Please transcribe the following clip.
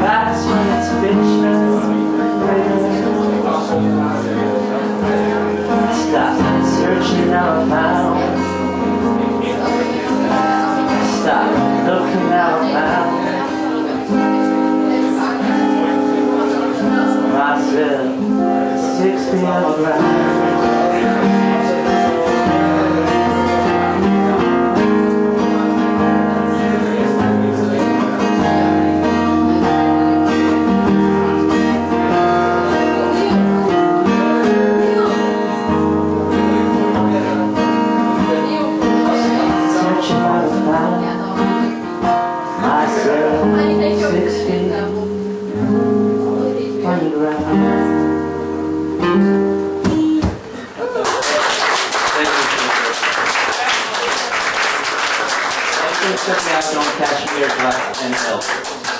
fast when it's fiction. Stop searching. Stop looking. Myself, six p.m. around. Out John Cashmere and Hill.